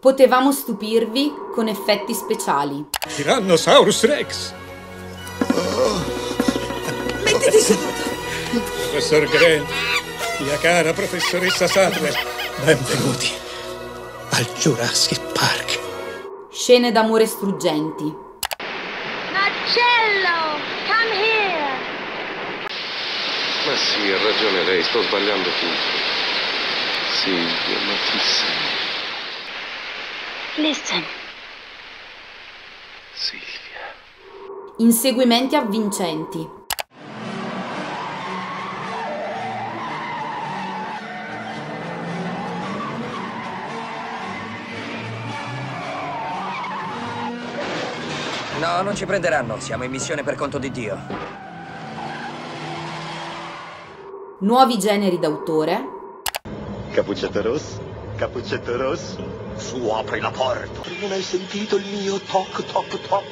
Potevamo stupirvi con effetti speciali. Tyrannosaurus Rex! Mettiti seduto! Professor Grant, mia cara professoressa Sadler, benvenuti al Jurassic Park. Scene d'amore struggenti. Marcello, come here. Ma sì, ha ragione lei, sto sbagliando tutto. Silvia, ma chi sei? Listen. Silvia. Inseguimenti avvincenti. No, non ci prenderanno. Siamo in missione per conto di Dio. Nuovi generi d'autore. Cappuccetto rosso? Cappuccetto rosso? Su, apri la porta. Non hai sentito il mio toc toc toc?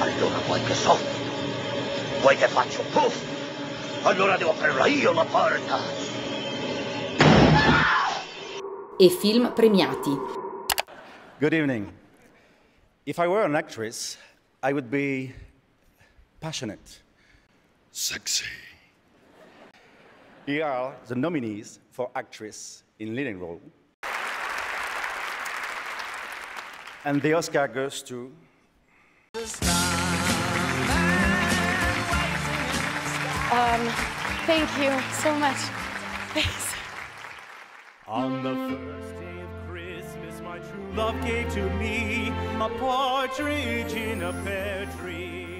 Allora vuoi che soffio? Vuoi che faccio puff? Allora devo aprirla io la porta. E film premiati. Good evening. If I were an actress, I would be passionate. Sexy. Here are the nominees for actress in leading role. And the Oscar goes to Um, thank you so much. Thanks. On the first day of Christmas, my true love gave to me a partridge in a pear tree.